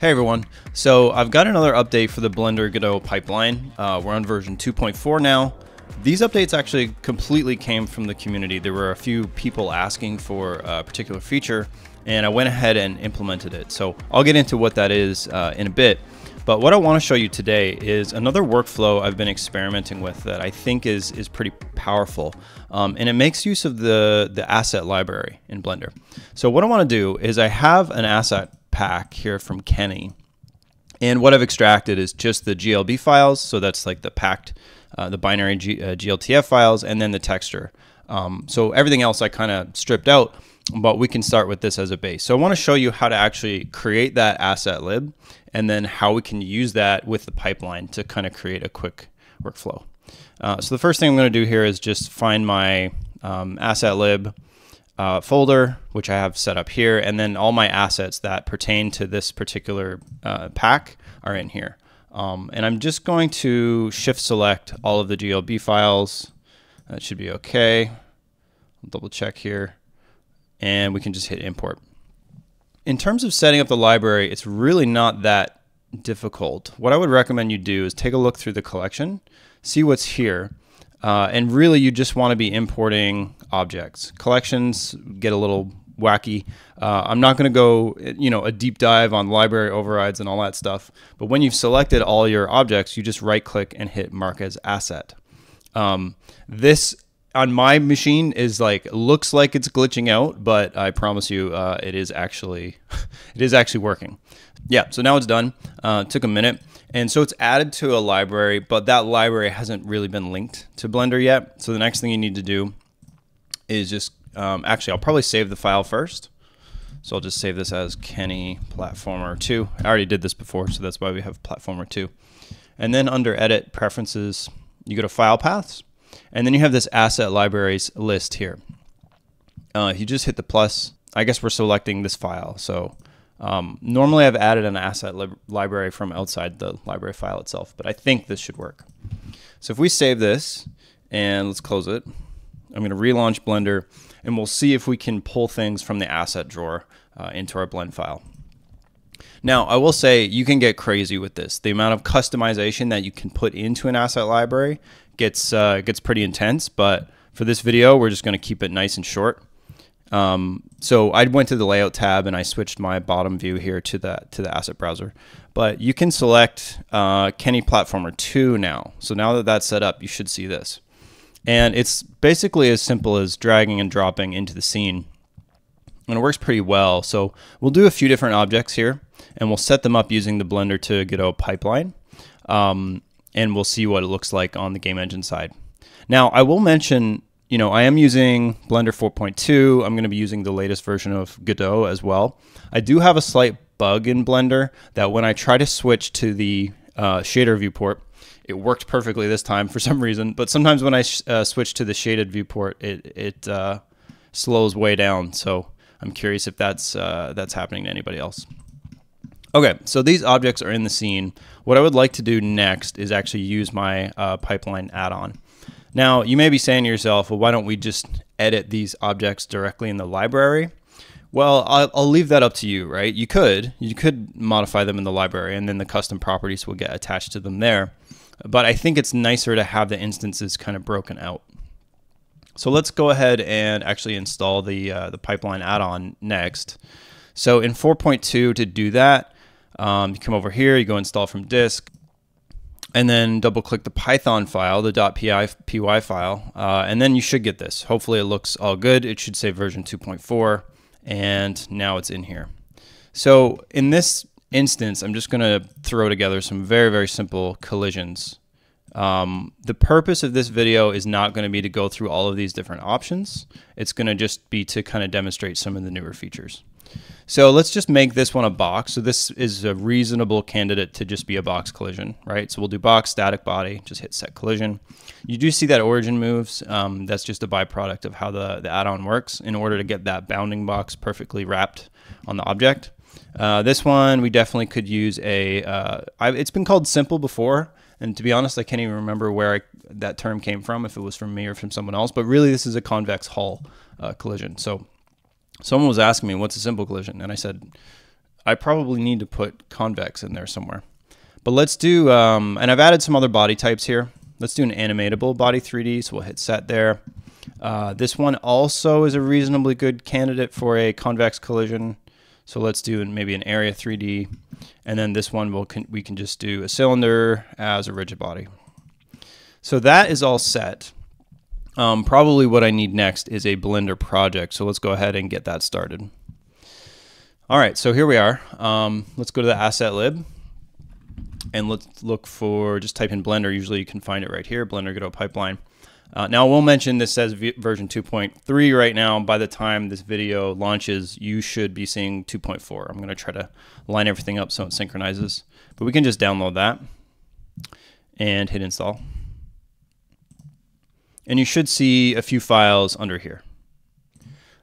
Hey everyone. So I've got another update for the Blender Godot pipeline. Uh, we're on version 2.4 now. These updates actually completely came from the community. There were a few people asking for a particular feature and I went ahead and implemented it. So I'll get into what that is uh, in a bit. But what I want to show you today is another workflow I've been experimenting with that I think is is pretty powerful, um, and it makes use of the the asset library in Blender. So what I want to do is I have an asset pack here from Kenney. And what I've extracted is just the GLB files. So that's like the packed, uh, the binary G, uh, GLTF files, and then the texture. Um, so everything else I kind of stripped out, but we can start with this as a base. So I want to show you how to actually create that asset lib, and then how we can use that with the pipeline to kind of create a quick workflow. Uh, so the first thing I'm going to do here is just find my um, asset lib uh, folder, which I have set up here, and then all my assets that pertain to this particular uh, pack are in here. Um, and I'm just going to shift select all of the GLB files. That should be okay. I'll double check here. And we can just hit import. In terms of setting up the library, it's really not that difficult. What I would recommend you do is take a look through the collection, see what's here, uh, and really, you just want to be importing objects. Collections get a little wacky. Uh, I'm not going to go, you know, a deep dive on library overrides and all that stuff. But when you've selected all your objects, you just right click and hit mark as asset. Um, this on my machine is like looks like it's glitching out, but I promise you, uh, it is actually it is actually working. Yeah, so now it's done. Uh, took a minute. And so it's added to a library, but that library hasn't really been linked to Blender yet. So the next thing you need to do is just, um, actually, I'll probably save the file first. So I'll just save this as Kenney Platformer 2. I already did this before, so that's why we have Platformer 2. And then under Edit Preferences, you go to File Paths, and then you have this Asset Libraries list here. Uh, you just hit the plus. I guess we're selecting this file, so um, normally I've added an asset li library from outside the library file itself, but I think this should work. So if we save this and let's close it, I'm going to relaunch Blender and we'll see if we can pull things from the asset drawer uh, into our blend file. Now, I will say you can get crazy with this. The amount of customization that you can put into an asset library gets uh, gets pretty intense, but for this video, we're just going to keep it nice and short. Um, so I went to the layout tab and I switched my bottom view here to the to the asset browser. But you can select uh, Kenney Platformer 2 now. So now that that's set up, you should see this. And it's basically as simple as dragging and dropping into the scene. And it works pretty well. So we'll do a few different objects here and we'll set them up using the Blender to Godot pipeline. Um, and we'll see what it looks like on the game engine side. Now, I will mention you know, I am using Blender 4.2. I'm going to be using the latest version of Godot as well. I do have a slight bug in Blender that when I try to switch to the uh, shader viewport, it worked perfectly this time for some reason. But sometimes when I uh, switch to the shaded viewport, it it uh, slows way down. So I'm curious if that's uh, that's happening to anybody else. Okay, so these objects are in the scene. What I would like to do next is actually use my uh, pipeline add-on. Now, you may be saying to yourself, well, why don't we just edit these objects directly in the library? Well, I'll, I'll, leave that up to you, right? You could. You could modify them in the library and then the custom properties will get attached to them there. But I think it's nicer to have the instances kind of broken out. So let's go ahead and actually install the, uh, the pipeline add-on next. So in 4.2 to do that, um, you come over here, you go install from disk, and then double click the Python file, the .py file, uh, and then you should get this. Hopefully it looks all good. It should say version 2.4, and now it's in here. So in this instance, I'm just going to throw together some very, very simple collisions. Um, the purpose of this video is not going to be to go through all of these different options. It's going to just be to kind of demonstrate some of the newer features. So let's just make this one a box. So this is a reasonable candidate to just be a box collision, right? So we'll do box static body, just hit set collision. You do see that origin moves. Um, that's just a byproduct of how the, the add-on works in order to get that bounding box perfectly wrapped on the object. Uh, this one, we definitely could use a, uh, it's been called simple before. And to be honest, I can't even remember where I, that term came from, if it was from me or from someone else. But really, this is a convex hull uh, collision. So someone was asking me, what's a simple collision? And I said, I probably need to put convex in there somewhere. But let's do, um, and I've added some other body types here. Let's do an animatable body 3D. So we'll hit set there. Uh, this one also is a reasonably good candidate for a convex collision. So let's do maybe an area 3D. And then this one can, we can just do a cylinder as a rigid body. So that is all set. Um, probably what I need next is a Blender project. So let's go ahead and get that started. All right, so here we are. Um, let's go to the asset lib and let's look for, just type in Blender. Usually you can find it right here, Blender Godot Pipeline. Uh, now, I will mention this says version 2.3 right now. By the time this video launches, you should be seeing 2.4. I'm going to try to line everything up so it synchronizes. But we can just download that and hit install. And you should see a few files under here.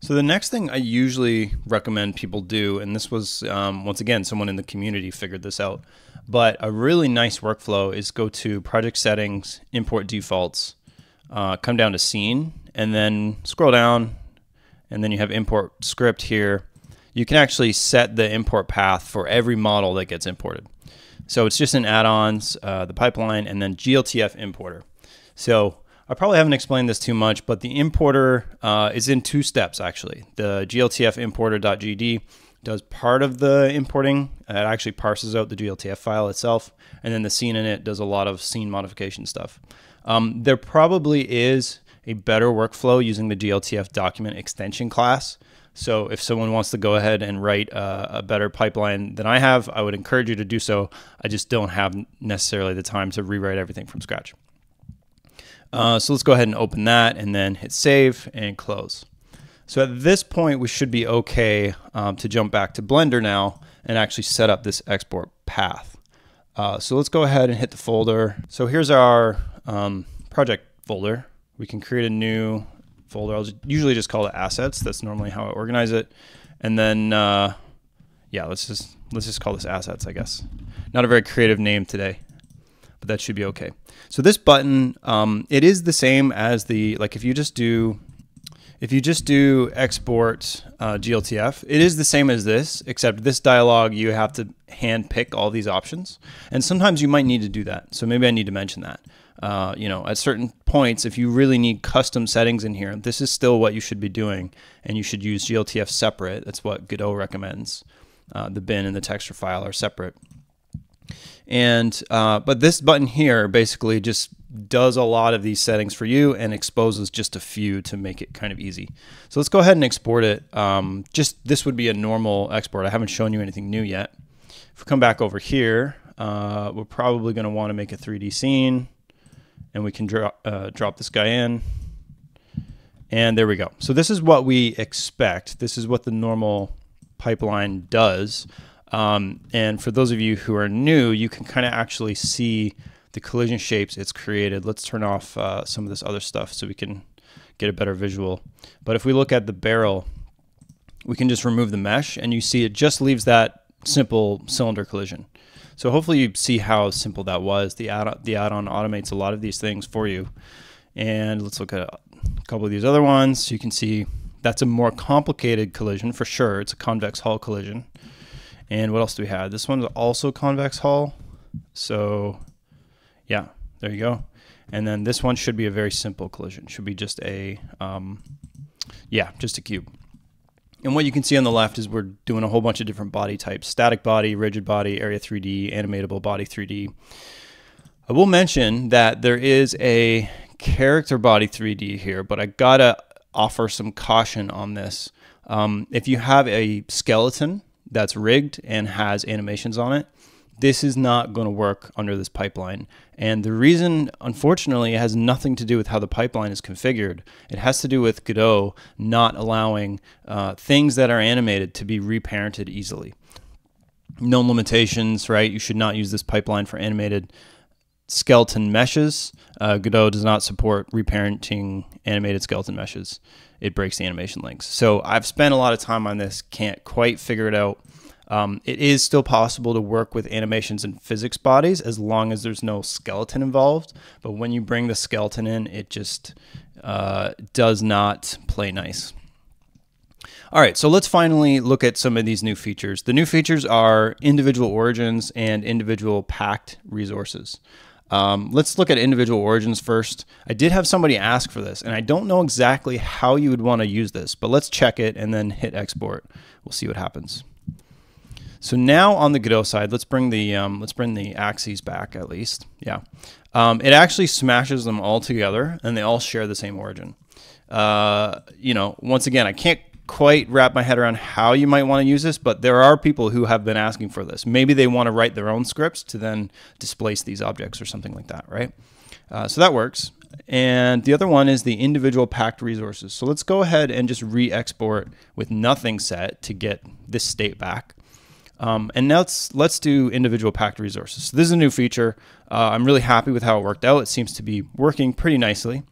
So the next thing I usually recommend people do, and this was, um, once again, someone in the community figured this out, but a really nice workflow is go to project settings, import defaults, uh, come down to scene, and then scroll down, and then you have import script here. You can actually set the import path for every model that gets imported. So it's just an add-ons, uh, the pipeline, and then GLTF importer. So I probably haven't explained this too much, but the importer uh, is in two steps actually. The GLTF importer.gd does part of the importing. It actually parses out the GLTF file itself, and then the scene in it does a lot of scene modification stuff. Um, there probably is a better workflow using the GLTF document extension class. So if someone wants to go ahead and write a, a, better pipeline than I have, I would encourage you to do so. I just don't have necessarily the time to rewrite everything from scratch. Uh, so let's go ahead and open that and then hit save and close. So at this point, we should be okay um, to jump back to Blender now and actually set up this export path. Uh, so let's go ahead and hit the folder. So here's our um, project folder. We can create a new folder. I'll usually just call it assets. That's normally how I organize it. And then, uh, yeah, let's just let's just call this assets, I guess. Not a very creative name today, but that should be okay. So this button, um, it is the same as the like if you just do if you just do export uh, GLTF, it is the same as this, except this dialog, you have to hand pick all these options. And sometimes you might need to do that. So maybe I need to mention that. Uh, you know, at certain points, if you really need custom settings in here, this is still what you should be doing. And you should use GLTF separate. That's what Godot recommends. Uh, the bin and the texture file are separate. And, uh, but this button here basically just does a lot of these settings for you and exposes just a few to make it kind of easy. So let's go ahead and export it. Um, just this would be a normal export. I haven't shown you anything new yet. If we come back over here, uh, we're probably going to want to make a 3D scene and we can drop, uh, drop this guy in. And there we go. So this is what we expect. This is what the normal pipeline does. Um, and for those of you who are new, you can kind of actually see the collision shapes it's created. Let's turn off uh, some of this other stuff so we can get a better visual. But if we look at the barrel, we can just remove the mesh and you see it just leaves that simple cylinder collision. So hopefully you see how simple that was. The add the add-on automates a lot of these things for you. And let's look at a couple of these other ones. You can see that's a more complicated collision for sure. It's a convex hull collision. And what else do we have? This one's also convex hull. So yeah, there you go. And then this one should be a very simple collision. Should be just a, um, yeah, just a cube. And what you can see on the left is we're doing a whole bunch of different body types. Static body, rigid body, area 3D, animatable body 3D. I will mention that there is a character body 3D here, but I gotta offer some caution on this. Um, if you have a skeleton that's rigged and has animations on it, this is not going to work under this pipeline. And the reason, unfortunately, it has nothing to do with how the pipeline is configured. It has to do with Godot not allowing uh, things that are animated to be reparented easily. Known limitations, right? You should not use this pipeline for animated skeleton meshes. Uh, Godot does not support reparenting animated skeleton meshes. It breaks the animation links. So I've spent a lot of time on this, can't quite figure it out. Um, it is still possible to work with animations and physics bodies as long as there's no skeleton involved. But when you bring the skeleton in, it just uh, does not play nice. All right, so let's finally look at some of these new features. The new features are individual origins and individual packed resources. Um, let's look at individual origins first. I did have somebody ask for this, and I don't know exactly how you would want to use this, but let's check it and then hit export. We'll see what happens. So now on the Godot side, let's bring the um, let's bring the axes back at least. Yeah, um, it actually smashes them all together, and they all share the same origin. Uh, you know, once again, I can't quite wrap my head around how you might want to use this, but there are people who have been asking for this. Maybe they want to write their own scripts to then displace these objects or something like that, right? Uh, so that works. And the other one is the individual packed resources. So let's go ahead and just re-export with nothing set to get this state back. Um, and now let's, let's do individual packed resources. So this is a new feature. Uh, I'm really happy with how it worked out. It seems to be working pretty nicely.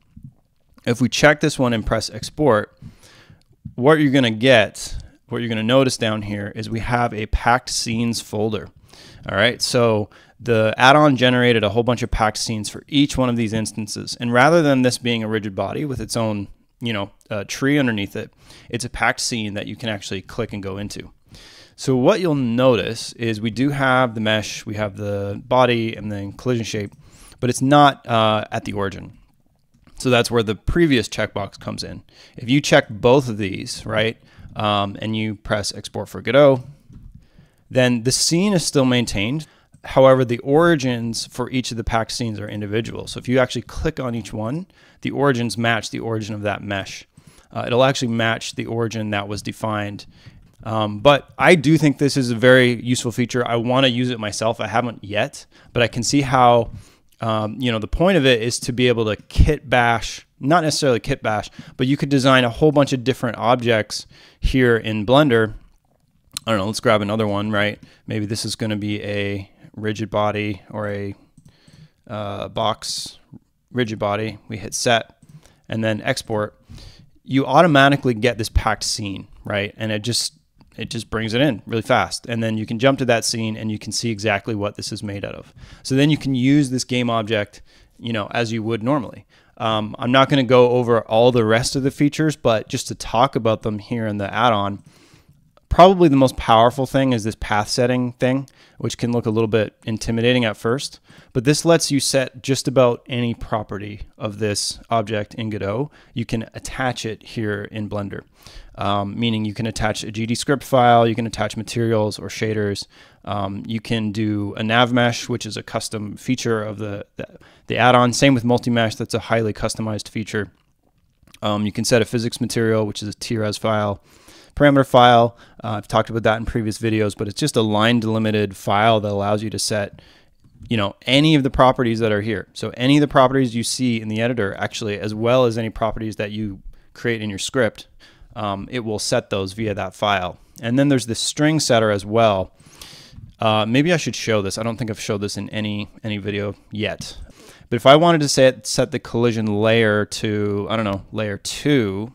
If we check this one and press export, what you're going to get, what you're going to notice down here is we have a packed scenes folder. All right, so the add-on generated a whole bunch of packed scenes for each one of these instances. And rather than this being a rigid body with its own, you know, uh, tree underneath it, it's a packed scene that you can actually click and go into. So what you'll notice is we do have the mesh, we have the body and then collision shape, but it's not uh, at the origin. So that's where the previous checkbox comes in. If you check both of these, right, um, and you press export for Godot, then the scene is still maintained. However, the origins for each of the packed scenes are individual. So if you actually click on each one, the origins match the origin of that mesh. Uh, it'll actually match the origin that was defined. Um, but I do think this is a very useful feature. I want to use it myself. I haven't yet, but I can see how um, you know, the point of it is to be able to kit bash, not necessarily kit bash, but you could design a whole bunch of different objects here in Blender. I don't know, let's grab another one, right? Maybe this is going to be a rigid body or a uh, box rigid body. We hit set and then export. You automatically get this packed scene, right? And it just it just brings it in really fast. And then you can jump to that scene and you can see exactly what this is made out of. So then you can use this game object, you know, as you would normally. Um, I'm not going to go over all the rest of the features, but just to talk about them here in the add-on, probably the most powerful thing is this path setting thing, which can look a little bit intimidating at first, but this lets you set just about any property of this object in Godot. You can attach it here in Blender, um, meaning you can attach a GD script file, you can attach materials or shaders, um, you can do a nav mesh, which is a custom feature of the, the, the add-on. Same with multi-mesh, that's a highly customized feature. Um, you can set a physics material, which is a TRES file parameter file. Uh, I've talked about that in previous videos, but it's just a line delimited file that allows you to set you know any of the properties that are here. So any of the properties you see in the editor actually as well as any properties that you create in your script, um, it will set those via that file. And then there's the string setter as well. Uh, maybe I should show this. I don't think I've showed this in any any video yet. But if I wanted to set set the collision layer to I don't know layer two,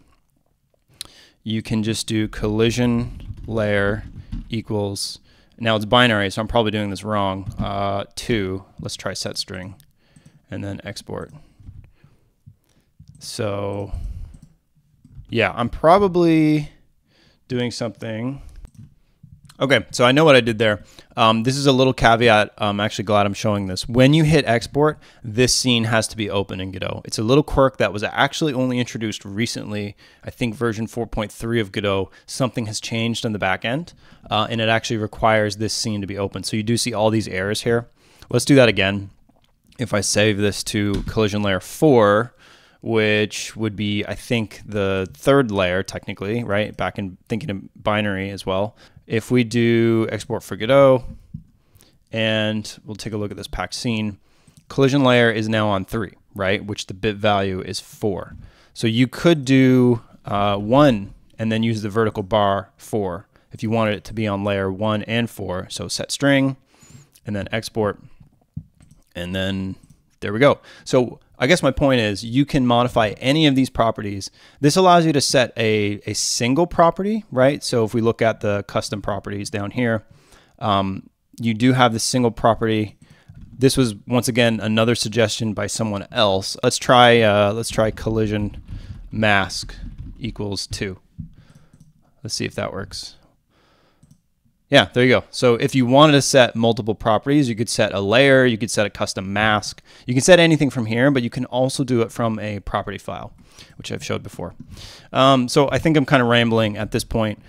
you can just do collision layer equals, now it's binary, so I'm probably doing this wrong, uh, 2, let's try set string, and then export. So, yeah, I'm probably doing something Okay, so I know what I did there. Um, this is a little caveat. I'm actually glad I'm showing this. When you hit export, this scene has to be open in Godot. It's a little quirk that was actually only introduced recently. I think version 4.3 of Godot, something has changed on the back end, uh, and it actually requires this scene to be open. So you do see all these errors here. Let's do that again. If I save this to collision layer 4, which would be, I think, the third layer technically, right? Back in thinking of binary as well. If we do export for Godot, and we'll take a look at this packed scene, collision layer is now on three, right? Which the bit value is four. So you could do uh, one and then use the vertical bar four if you wanted it to be on layer one and four. So set string and then export and then there we go. So I guess my point is you can modify any of these properties. This allows you to set a, a single property, right? So if we look at the custom properties down here, um, you do have the single property. This was once again another suggestion by someone else. Let's try uh, let's try collision mask equals two. Let's see if that works. Yeah, there you go. So if you wanted to set multiple properties, you could set a layer, you could set a custom mask. You can set anything from here, but you can also do it from a property file, which I've showed before. Um, so I think I'm kind of rambling at this point.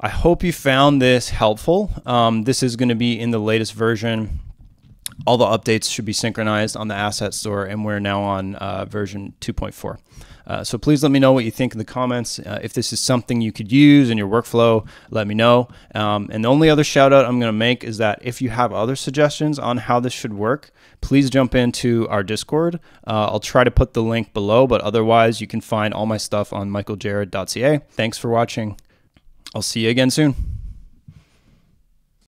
I hope you found this helpful. Um, this is going to be in the latest version. All the updates should be synchronized on the asset store, and we're now on uh, version 2.4. Uh, so please let me know what you think in the comments. Uh, if this is something you could use in your workflow, let me know. Um, and the only other shout out I'm going to make is that if you have other suggestions on how this should work, please jump into our Discord. Uh, I'll try to put the link below, but otherwise you can find all my stuff on michaeljared.ca. Thanks for watching. I'll see you again soon.